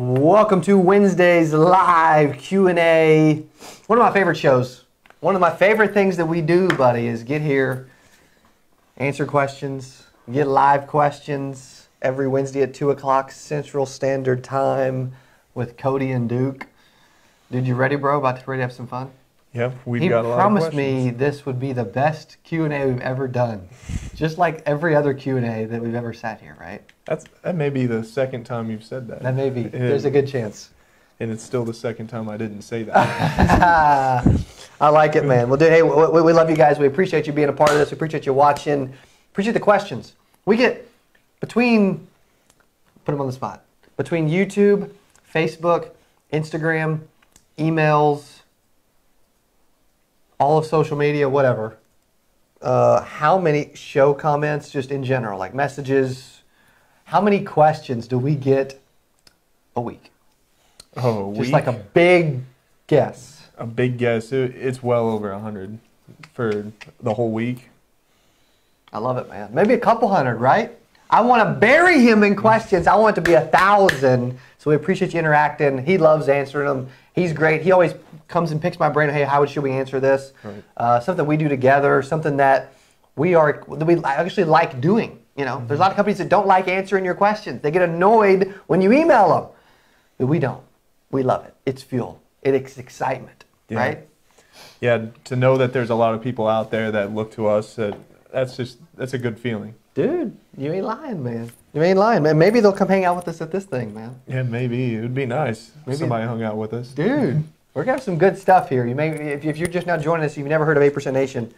Welcome to Wednesday's live Q&A. One of my favorite shows. One of my favorite things that we do, buddy, is get here, answer questions, get live questions every Wednesday at 2 o'clock Central Standard Time with Cody and Duke. Dude, you ready, bro? About to ready to have some fun? Yep, we've he got a lot He promised me this would be the best Q&A we've ever done. Just like every other Q&A that we've ever sat here, right? That's that may be the second time you've said that. That may be. And- There's a good chance. And it's still the second time I didn't say that. I like it, man. Well, dude, hey, we, we love you guys. We appreciate you being a part of this. We appreciate you watching. Appreciate the questions. We get between, put them on the spot, between YouTube, Facebook, Instagram, emails, all of social media, whatever. Uh, how many show comments, just in general, like messages? How many questions do we get a week? oh, a Just week? like a big guess. a big guess. It, it's well over a hundred for the whole week. I love it, man. Maybe a couple hundred, right? I want to bury him in questions. I want it to be a thousand. So we appreciate you interacting. He loves answering them. He's great. He always comes and picks my brain. Hey, how should we answer this? Right. Uh, something we do together. Something that we are that we actually like doing. You know, there's a lot of companies that don't like answering your questions. They get annoyed when you email them, but we don't. We love it. It's fuel. It's excitement, Yeah. right? Yeah, to know that there's a lot of people out there that look to us, that that's just that's a good feeling. Dude, you ain't lying, man. You ain't lying, man. Maybe they'll come hang out with us at this thing, man. Yeah, maybe it would be nice Maybe- if somebody hung out with us. Dude, we're gonna have some good stuff here. You may, if, if you're just now joining us, you've never heard of 8% Nation.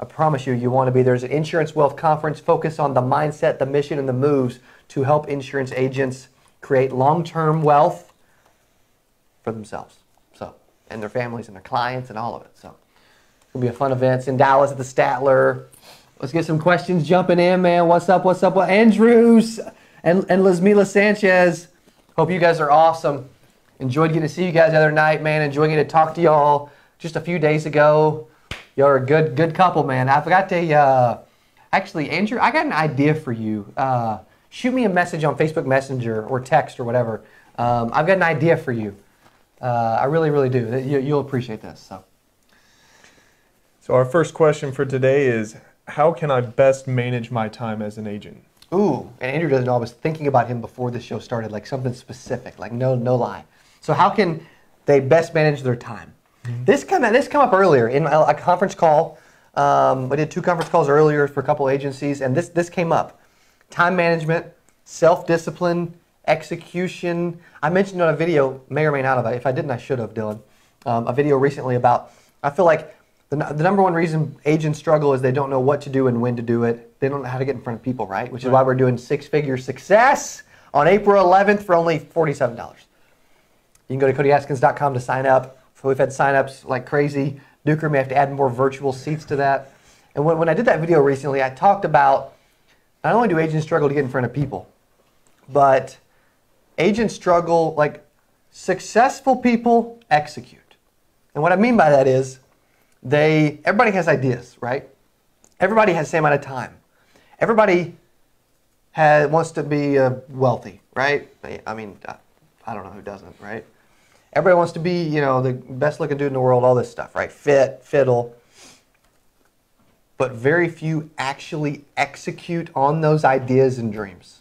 I promise you, you want to be. There's an insurance wealth conference focused on the mindset, the mission, and the moves to help insurance agents create long-term wealth for themselves, so and their families and their clients and all of it. So it's gonna be a fun event. It's in Dallas at the Statler. Let's get some questions jumping in, man. What's up? What's up? What Andrews and and Lizmila Sanchez. Hope you guys are awesome. Enjoyed getting to see you guys the other night, man. Enjoying getting to talk to y'all just a few days ago. Y'all are a good good couple, man. I forgot to uh, actually, Andrew. I got an idea for you. Uh, shoot me a message on Facebook Messenger or text or whatever. Um, I've got an idea for you. Uh, I really, really do. You, you'll appreciate this. So. So our first question for today is, how can I best manage my time as an agent? Ooh, and Andrew doesn't know I was thinking about him before the show started, like something specific, like no, no lie. So how can they best manage their time? This come this come up earlier in a, conference call. Um, I did two conference calls earlier for a couple agencies, and this this came up: time management, self discipline, execution. I mentioned on a video, may or may not have. If I didn't, I should have, Dylan. Um, a video recently about. I feel like the, the number one reason agents struggle is they don't know what to do and when to do it. They don't know how to get in front of people, right? Which is why we're doing six figure success on April 11th for only $47. You can go to CodyAskins.com to sign up. So we've had signups like crazy. Duker may have to add more virtual seats to that. And when, when I did that video recently, I talked about not only do agents struggle to get in front of people, but agents struggle, like successful people execute. And what I mean by that is they, everybody has ideas, right? Everybody has the same amount of time. Everybody has, wants to be uh, wealthy, right? I mean, I, I don't know who doesn't, right? Everybody wants to be, you know, the best looking dude in the world, all this stuff, right? Fit, fiddle. But very few actually execute on those ideas and dreams.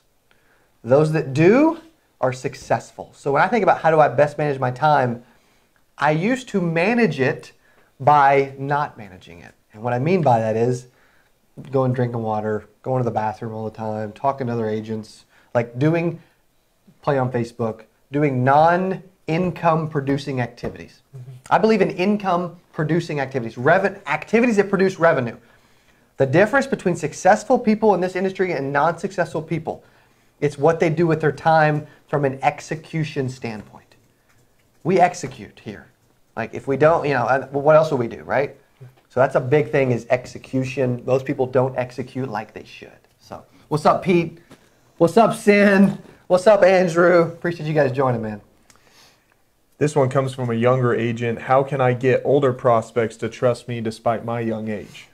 Those that do are successful. So when I think about how do I best manage my time, I used to manage it by not managing it. And what I mean by that is going drinking water, going to the bathroom all the time, talking to other agents, like doing play on Facebook, doing non income producing activities. I believe in income producing activities, reven- activities that produce revenue. The difference between successful people in this industry and non successful people, it's what they do with their time from an execution standpoint. We execute here. Like if we don't, you know, what else would we do, right? So that's a big thing is execution. Most people don't execute like they should. So what's up, Pete? What's up, Sin? What's up, Andrew? Appreciate you guys joining, man. This one comes from a younger agent. How can I get older prospects to trust me despite my young age?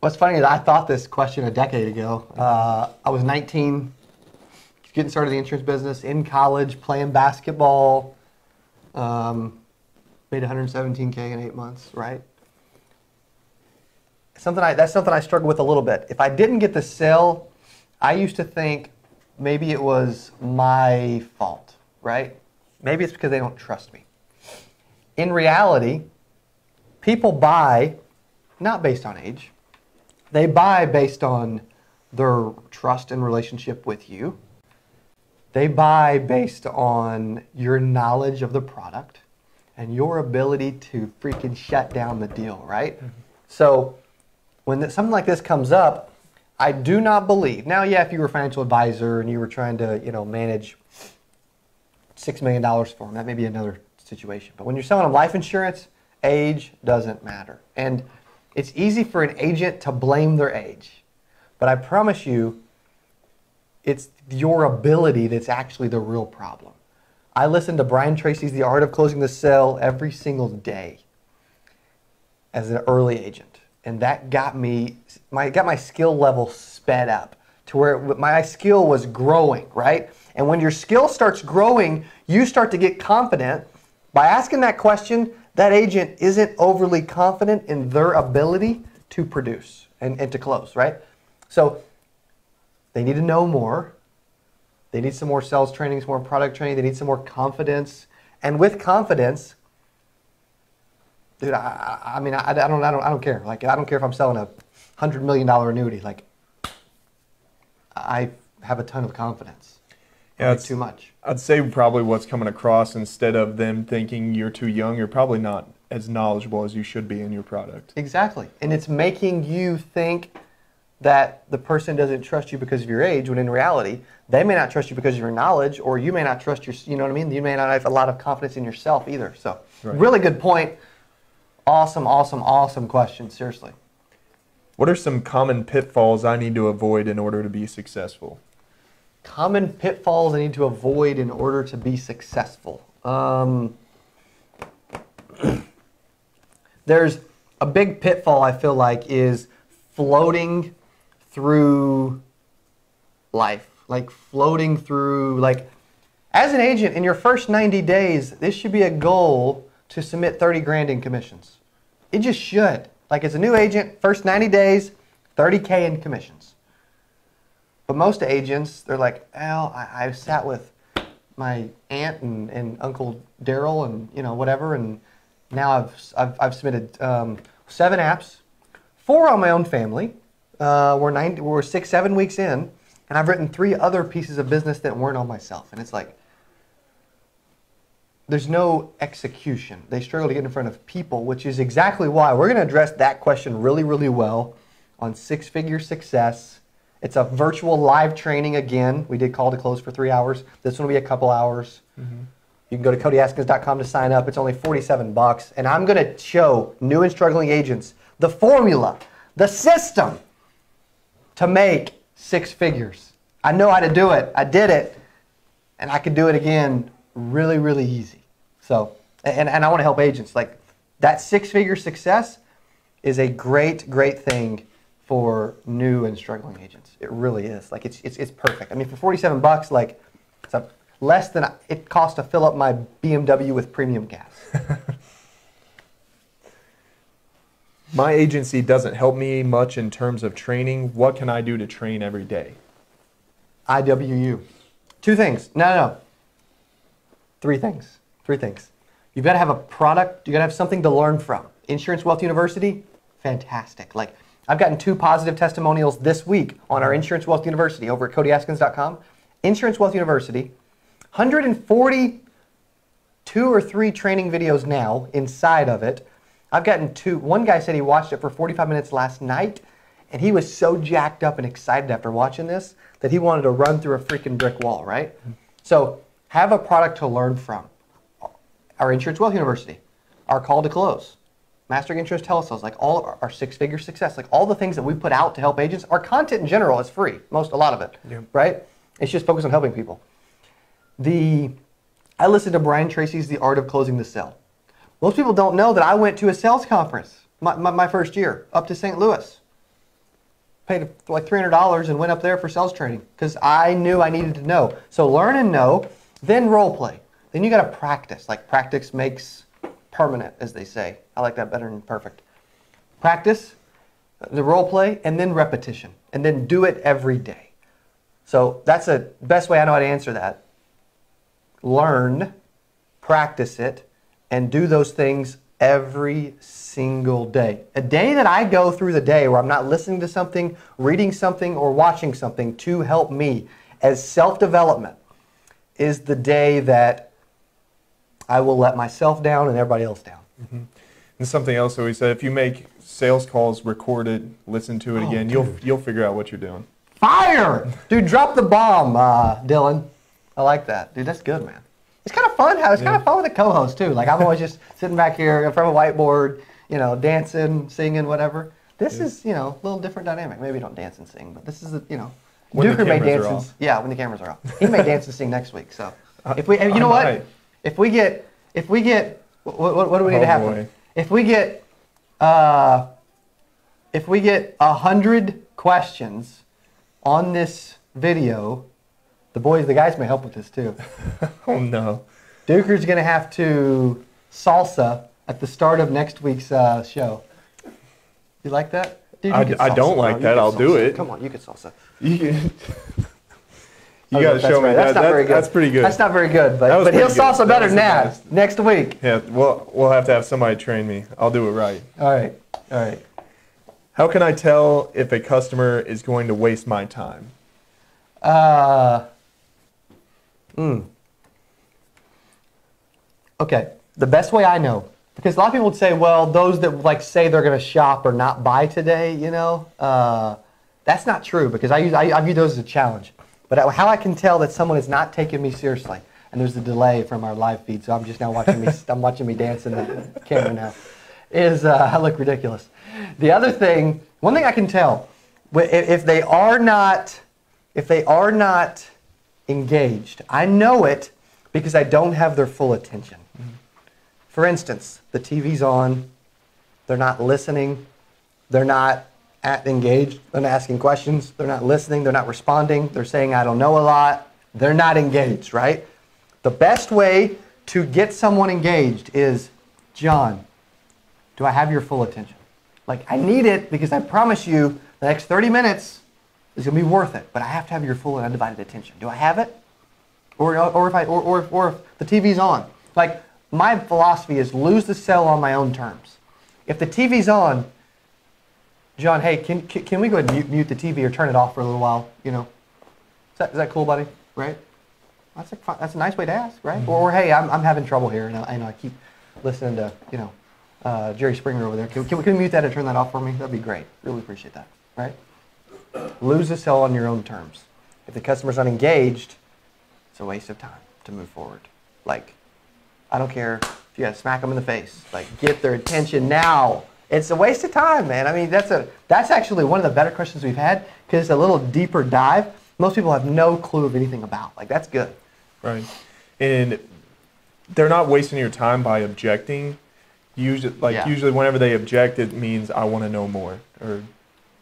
What's funny is I thought this question a decade ago. Uh, I was 19, getting started in the insurance business in college, playing basketball. Um, made 117k in eight months, right? Something I, that's something I struggle with a little bit. If I didn't get the sale, I used to think maybe it was my fault, right? Maybe it's because they don't trust me. In reality, people buy not based on age. They buy based on their trust and relationship with you. They buy based on your knowledge of the product and your ability to freaking shut down the deal, right? Mm-hmm. So when th- something like this comes up, I do not believe. Now, yeah, if you were a financial advisor and you were trying to, you know, manage six million dollars for them, that may be another situation. But when you're selling them life insurance, age doesn't matter. And it's easy for an agent to blame their age. But I promise you, it's your ability that's actually the real problem. I listen to Brian Tracy's The Art of Closing the Sale every single day as an early agent. And that got me, my, got my skill level sped up to where my skill was growing, right? And when your skill starts growing, you start to get confident. By asking that question, that agent isn't overly confident in their ability to produce and, and to close, right? So they need to know more. They need some more sales training, some more product training. They need some more confidence. And with confidence, dude, I, I mean, I, I, don't, I don't, I don't care. Like, I don't care if I'm selling a hundred million dollar annuity. Like, I have a ton of confidence. Yeah, it's too much. I'd say probably what's coming across instead of them thinking you're too young, you're probably not as knowledgeable as you should be in your product. Exactly, and it's making you think that the person doesn't trust you because of your age, when in reality, they may not trust you because of your knowledge, or you may not trust your, you know what I mean? You may not have a lot of confidence in yourself either. So, right. really good point. Awesome, awesome, awesome question. Seriously. What are some common pitfalls I need to avoid in order to be successful? Common pitfalls I need to avoid in order to be successful. Um, there's a big pitfall I feel like is floating through life, like floating through, like, as an agent, in your first 90 days, this should be a goal to submit 30 grand in commissions. It just should. Like, as a new agent, first 90 days, 30K in commissions. But most agents, they're like, well, I, I sat with my aunt and, and Uncle Daryl and, you know, whatever, and now I've, I've, I've submitted um, seven apps, four on my own family, uh, we're nine, we're six, seven weeks in, and I've written three other pieces of business that weren't on myself. And it's like, there's no execution. They struggle to get in front of people, which is exactly why we're going to address that question really, really well on six figure success. It's a virtual live training again. We did call to close for three hours. This one will be a couple hours. Mm-hmm. You can go to CodyAskins.com to sign up. It's only 47 bucks. And I'm going to show new and struggling agents the formula, the system to make six figures. I know how to do it. I did it. And I could do it again really, really easy. So, and, and I want to help agents. Like that six figure success is a great, great thing for new and struggling agents. It really is. Like it's, it's, it's perfect. I mean, for 47 bucks, like it's a less than it costs to fill up my BMW with premium gas. my agency doesn't help me much in terms of training. What can I do to train every day? IWU. Two things. No, no, no. Three things. Three things. You've got to have a product. You've got to have something to learn from. Insurance Wealth University, fantastic. Like I've gotten two positive testimonials this week on our Insurance Wealth University over at CodyAskins.com. Insurance Wealth University, 142 or three training videos now inside of it I've gotten two. One guy said he watched it for 45 minutes last night, and he was so jacked up and excited after watching this that he wanted to run through a freaking brick wall, right? So have a product to learn from. Our Insurance Wealth University, our call to close, Mastering Insurance Telesales, like all our, six-figure success, like all the things that we put out to help agents. Our content in general is free, most a lot of it, yeah. right? It's just focused on helping people. The I listened to Brian Tracy's The Art of Closing the Sale. Most people don't know that I went to a sales conference my, my, my first year up to St. Louis. paid like three hundred dollars and went up there for sales training because I knew I needed to know. So learn and know, then role play. Then you got to practice. Like practice makes permanent, as they say. I like that better than perfect. Practice, the role play, and then repetition, and then do it every day. So that's the best way I know how to answer that. Learn, practice it, and do those things every single day. A day that I go through the day where I'm not listening to something, reading something, or watching something to help me as self development is the day that I will let myself down and everybody else down. Mm-hmm. And something else that we said: if you make sales calls record it, listen to it Oh, again, you'll you'll figure out what you're doing. Fire! Dude, drop the bomb, uh, Dylan. I like that. Dude, that's good, man. It's kind of fun how it's kind of fun with a co-host too. Like I'm always just sitting back here in front of a whiteboard, you know, dancing, singing, whatever. This Yeah. is, you know, a little different dynamic. Maybe don't dance and sing, but this is, a, you know, When the Duker may cameras dance are and off. yeah, when the cameras are off. He may dance and sing next week. So if we, you I know what? might. If we get, if we get, what, what, what do we need Oh, to happen? boy. If we get, uh, if we get a hundred questions on this video, the boys, the guys may help with this too. Oh no! Duker's gonna have to salsa at the start of next week's uh, show. You like that? Dude, you I- I don't like that. I'll do it. Come on, you can salsa. You, can- you got to that's show me right. that. That's not very good. That's pretty good. That's not very good, but, but he'll good. salsa That better than that next week. yeah, we'll we'll have to have somebody train me. I'll do it right. All right, all right. How can I tell if a customer is going to waste my time? Uh, mm. Okay, the best way I know, because a lot of people would say, well, those that like say they're going to shop or not buy today, you know, uh, that's not true because I, use, I, I view those as a challenge. But how I can tell that someone is not taking me seriously, and there's a delay from our live feed, so I'm just now watching me, I'm watching me dance in the camera now, is uh, I look ridiculous. The other thing, one thing I can tell, if if they are not if they are not engaged, I know it because I don't have their full attention. For instance, the TV's on, they're not listening, they're not at engaged, they're not asking questions, they're not listening, they're not responding, they're saying, I don't know a lot, they're not engaged, right? The best way to get someone engaged is, John, do I have your full attention? Like, I need it because I promise you the next 30 minutes is going to be worth it, but I have to have your full and undivided attention. Do I have it? Or, or, if, I, or, or, or if the TV's on. Like, my philosophy is lose the sale on my own terms. If the TV's on, John, hey, can, can, we go ahead and mute, mute the TV or turn it off for a little while? You know, is that, is that cool, buddy? Right? That's a, that's a nice way to ask, right? Or, or hey, I'm, I'm having trouble here, and I, and I keep listening to, you know, uh, Jerry Springer over there. Can, can, we, can we mute that and turn that off for me? That'd be great. Really appreciate that, right? Lose the sale on your own terms. If the customer's unengaged, it's a waste of time to move forward. Like, I don't care if you gotta smack them in the face. Like, get their attention now. It's a waste of time, man. I mean, that's a that's actually one of the better questions we've had because it's a little deeper dive. Most people have no clue of anything about. Like, that's good. Right. And they're not wasting your time by objecting. Usually, like Yeah. usually, whenever they object, it means I want to know more or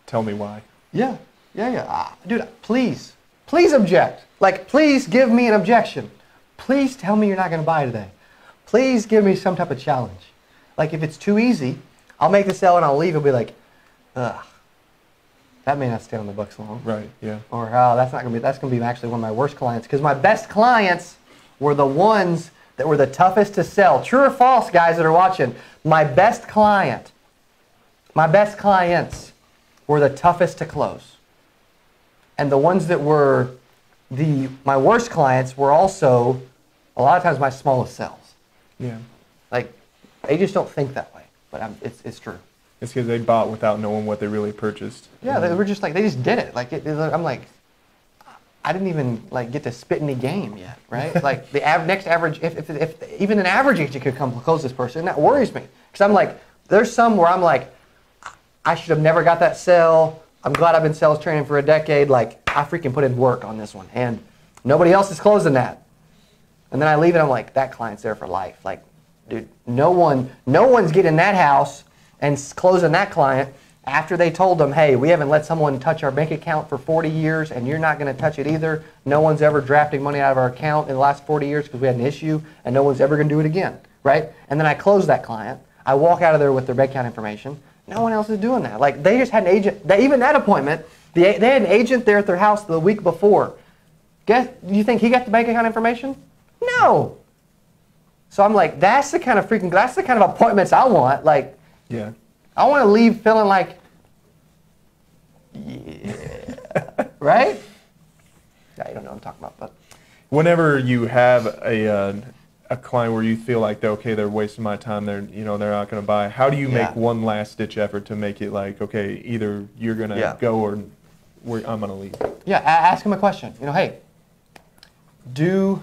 tell me why. Yeah, yeah, yeah. Ah, dude, please, please object. Like, please give me an objection. Please tell me you're not going to buy today. Please give me some type of challenge. Like, if it's too easy, I'll make the sale and I'll leave and be like, ugh, that may not stay on the books long. Right. Yeah. Or, oh, that's not going to be, that's going to be actually one of my worst clients. Because my best clients were the ones that were the toughest to sell. True or false, guys that are watching? My best client, my best clients were the toughest to close. And the ones that were the my worst clients were also a lot of times my smallest sales. Yeah. Like they just don't think that way, but I'm, it's it's true. It's because they bought without knowing what they really purchased. Yeah, they were just like they just did it. Like it, it- I'm like, I didn't even like get to spit any game yet, right? like the av- next average, if, if, if even an average agent could come close to this person, that worries me because I'm like, there's some where I'm like, I should have never got that sale. I'm glad I've been sales training for a decade. Like I freaking put in work on this one, and nobody else is closing that. And then I leave it. I'm like, that client's there for life. Like, dude, no one, no one's getting that house and closing that client after they told them, hey, we haven't let someone touch our bank account for 40 years and you're not going to touch it either. No one's ever drafting money out of our account in the last 40 years because we had an issue and no one's ever going to do it again, right? And then I close that client. I walk out of there with their bank account information. No one else is doing that. Like they just had an agent, they, even that appointment, the, they had an agent there at their house the week before. Guess, you think he got the bank account information? No. So I'm like, that's the kind of freaking, that's the kind of appointments I want. Like, Yeah. I want to leave feeling like, yeah, right? Yeah, you don't know what I'm talking about, but Whenever you have a uh, a client where you feel like they're okay, they're wasting my time, they're you know they're not going to buy. How do you Yeah. make one last ditch effort to make it like okay, either you're going to Yeah. go or we're, I'm going to leave. yeah, a- ask him a question. You know, hey, do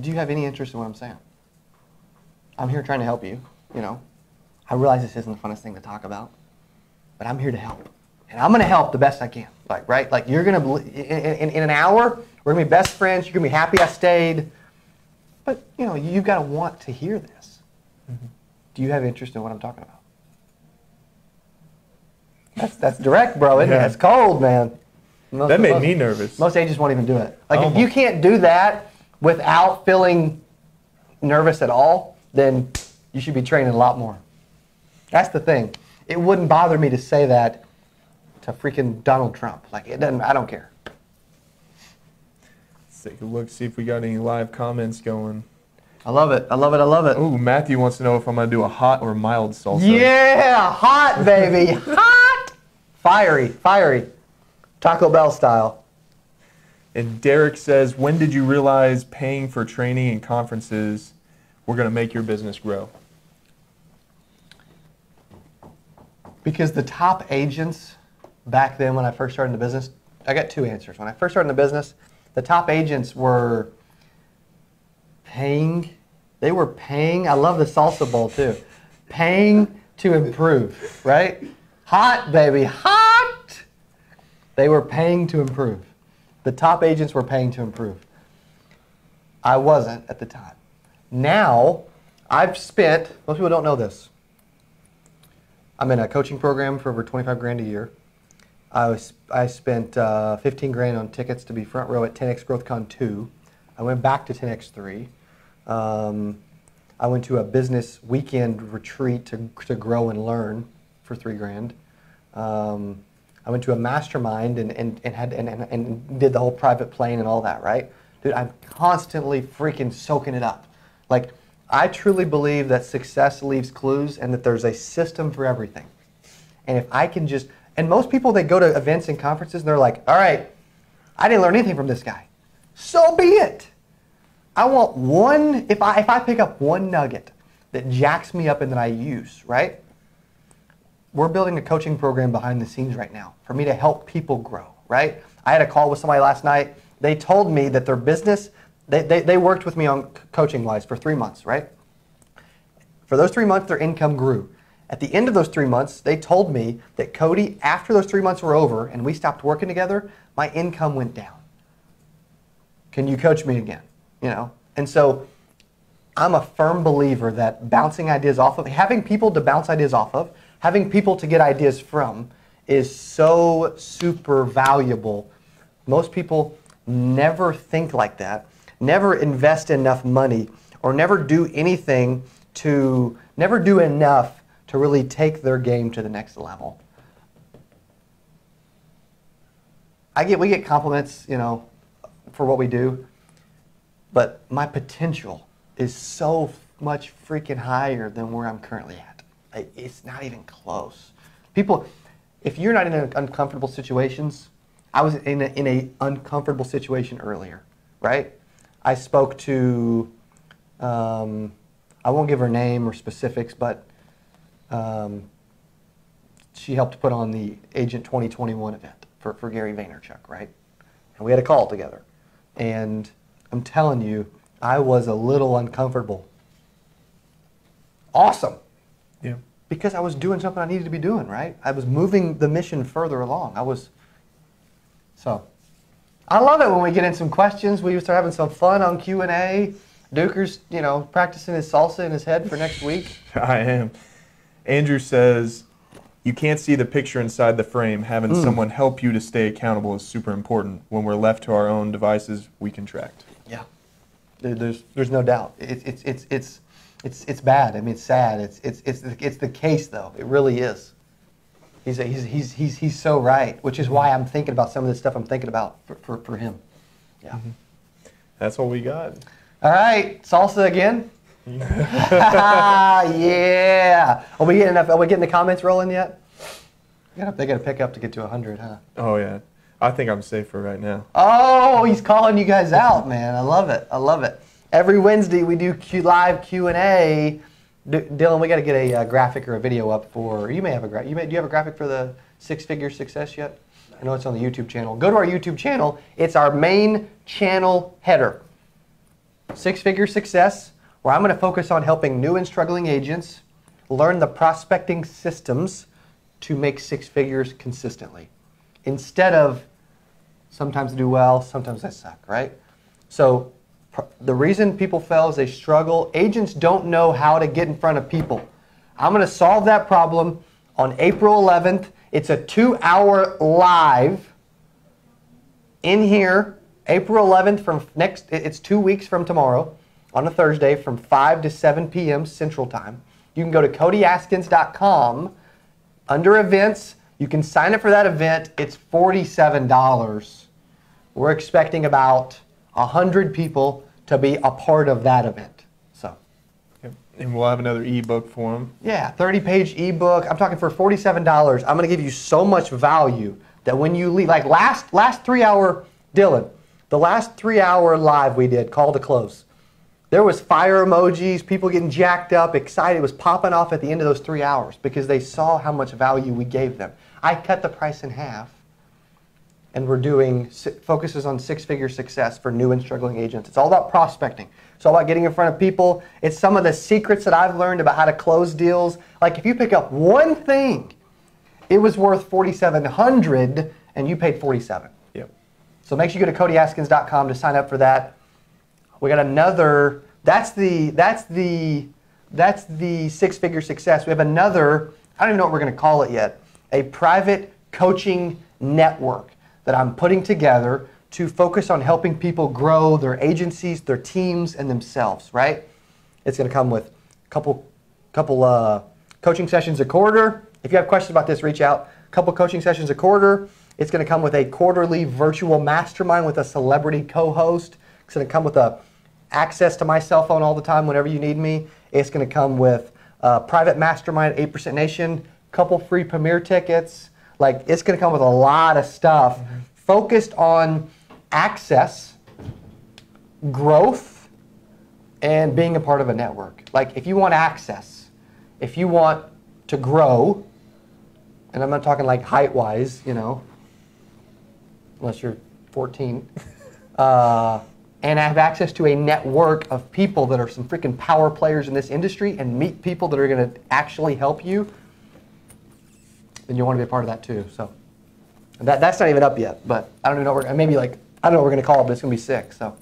do you have any interest in what I'm saying? I'm here trying to help you. You know, I realize this isn't the funnest thing to talk about, but I'm here to help, and I'm going to help the best I can. Like, right? Like, you're going to in, in, in an hour, we're going to be best friends. You're going to be happy I stayed, but you know, you've got to want to hear this. Mm-hmm. Do you have interest in what I'm talking about? That's that's direct, bro. Isn't it? That's cold, man. Most- That made most- me nervous. Most agents won't even do it. Like if Almost. you can't do that without feeling nervous at all, then you should be training a lot more. That's the thing. It wouldn't bother me to say that to freaking Donald Trump. Like it doesn't. I don't care. Let's take a look, see if we got any live comments going. I love it. I love it. I love it. Oh, Matthew wants to know if I'm to do a hot or mild salsa. Yeah, hot baby, hot, fiery, fiery, Taco Bell style. And Derek says, when did you realize paying for training and conferences were going to make your business grow? Because the top agents back then when I first started in the business, I got two answers. When I first started in the business, the top agents were paying, they were paying, I love the salsa bowl too, paying to improve, right? Hot, baby, hot! They were paying to improve. The top agents were paying to improve. I wasn't at the time. Now, I've spent, most people don't know this. I'm in a coaching program for over 25 grand a year. I was I spent uh, 15 grand on tickets to be front row at 10x GrowthCon 2. I went back to 10x3. Um, I went to a business weekend retreat to, to grow and learn for three grand. Um, I went to a mastermind and, and, and had and, and, and did the whole private plane and all that, right? Dude, I'm constantly freaking soaking it up. Like, I truly believe that success leaves clues and that there's a system for everything. And if I can just, and most people they go to events and conferences and they're like, all right, I didn't learn anything from this guy. So be it. I want one, if I, if I pick up one nugget that jacks me up and that I use, right? We're building a coaching program behind the scenes right now for me to help people grow, right? I had a call with somebody last night. They told me that their business, they, they, they worked with me on coaching wise for three months, right? For those three months, their income grew. At the end of those three months, they told me that Cody, after those three months were over and we stopped working together, my income went down. Can you coach me again? You know? And so I'm a firm believer that bouncing ideas off of, having people to bounce ideas off of, having people to get ideas from is so super valuable. Most people never think like that, never invest enough money, or never do anything to, never do enough to really take their game to the next level. I get, we get compliments, you know, for what we do, but my potential is so much freaking higher than where I'm currently at. It's not even close. People, if you're not in un- uncomfortable situations, I was in a, in a uncomfortable situation earlier, right? I spoke to, um, I won't give her name or specifics, but um, she helped put on the Agent 2021 event for, for Gary Vaynerchuk, right? And we had a call together. And I'm telling you, I was a little uncomfortable. Awesome. Yeah. Because I was doing something I needed to be doing, right? I was moving the mission further along. I was. So, I love it when we get in some questions. We start having some fun on Q and A. Duker's, you know, practicing his salsa in his head for next week. I am. Andrew says, you can't see the picture inside the frame. Having Hmm. someone help you to stay accountable is super important. When we're left to our own devices, we contract. Yeah, there's there's no doubt. It, it's it's it's it's it's bad. I mean, it's sad. It's it's it's the, it's the case though. It really is. He's, he's he's he's he's so right, which is why I'm thinking about some of this stuff I'm thinking about for for, for him. Yeah. Mm-hmm. That's what we got. All right, salsa again. yeah. Are we getting enough? Are we getting the comments rolling yet? They they gotta pick up to get to 100, huh? Oh yeah, I think I'm safe for right now. Oh, he's calling you guys out, man. I love it. I love it. Every Wednesday we do Q, live Q and A. D- Dylan, we got to get a uh, graphic or a video up for. You may have a gra- you may do you have a graphic for the six figure success yet? I know it's on the YouTube channel. Go to our YouTube channel. It's our main channel header. Six figure success, where I'm going to focus on helping new and struggling agents learn the prospecting systems to make six figures consistently, instead of sometimes I do well, sometimes I suck, right? So the reason people fail is they struggle. Agents don't know how to get in front of people. I'm going to solve that problem on April 11th. It's a two hour live in here, April 11th from next, it's two weeks from tomorrow on a Thursday from 5 to 7 p.m. Central Time. You can go to CodyAskins.com under events. You can sign up for that event. It's $47. We're expecting about 100 people to be a part of that event. So. And we'll have another ebook for them. yeah, 30 page ebook. I'm talking for $47. I'm going to give you so much value that when you leave, like last last three hour, Dylan, the last three hour live we did, call to close. There was fire emojis, people getting jacked up, excited. It was popping off at the end of those three hours because they saw how much value we gave them. I cut the price in half and we're doing focuses on six-figure success for new and struggling agents. It's all about prospecting. It's all about getting in front of people. It's some of the secrets that I've learned about how to close deals. Like if you pick up one thing, it was worth 4,700 and you paid 47. Yep. So make sure you go to CodyAskins.com to sign up for that. We got another. That's the that's the that's the six-figure success. We have another. I don't even know what we're going to call it yet. A private coaching network that I'm putting together to focus on helping people grow their agencies, their teams, and themselves. Right? It's going to come with a couple couple uh, coaching sessions a quarter. If you have questions about this, reach out. A couple coaching sessions a quarter. It's going to come with a quarterly virtual mastermind with a celebrity co-host. It's going to come with a access to my cell phone all the time whenever you need me. It's going to come with a private mastermind, 8% Nation, couple free premiere tickets. Like it's going to come with a lot of stuff focused on access, growth, and being a part of a network. Like if you want access, if you want to grow, and I'm not talking like height wise, you know, unless you're 14, uh, and have access to a network of people that are some freaking power players in this industry and meet people that are going to actually help you, then you want to be a part of that too. So that, that's not even up yet, but I don't even know. What we're, maybe like, I don't know what we're going to call it, but it's going to be sick. So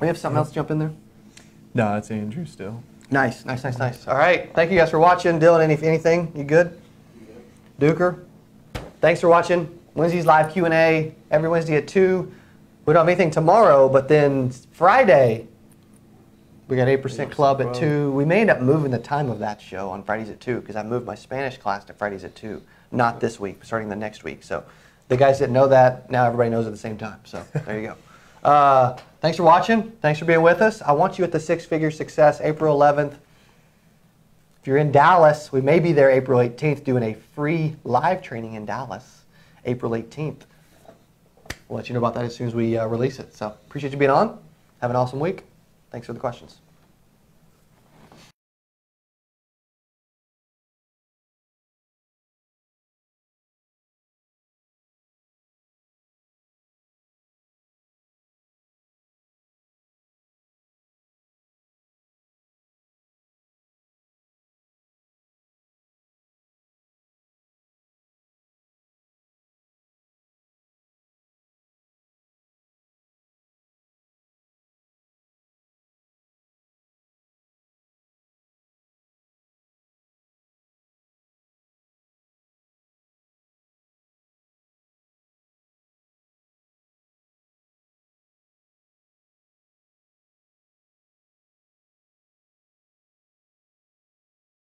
we have something else jump in there? No, it's Andrew still. Nice, nice, nice, nice. All right. Thank you guys for watching. Dylan, any, anything? You good? Duker? Thanks for watching. Wednesday's live Q&A every Wednesday at 2. We don't have anything tomorrow, but then Friday, we got 8% Club at 2. We may end up moving the time of that show on Fridays at 2 because I moved my Spanish class to Fridays at 2. Not this week, starting the next week. So the guys didn't know that. Now everybody knows at the same time. So there you go. Uh, thanks for watching. Thanks for being with us. I want you at the Six Figure Success, April 11th. If you're in Dallas, we may be there April 18th doing a free live training in Dallas, April 18th. We'll let you know about that as soon as we uh, release it. So appreciate you being on. Have an awesome week. Thanks for the questions.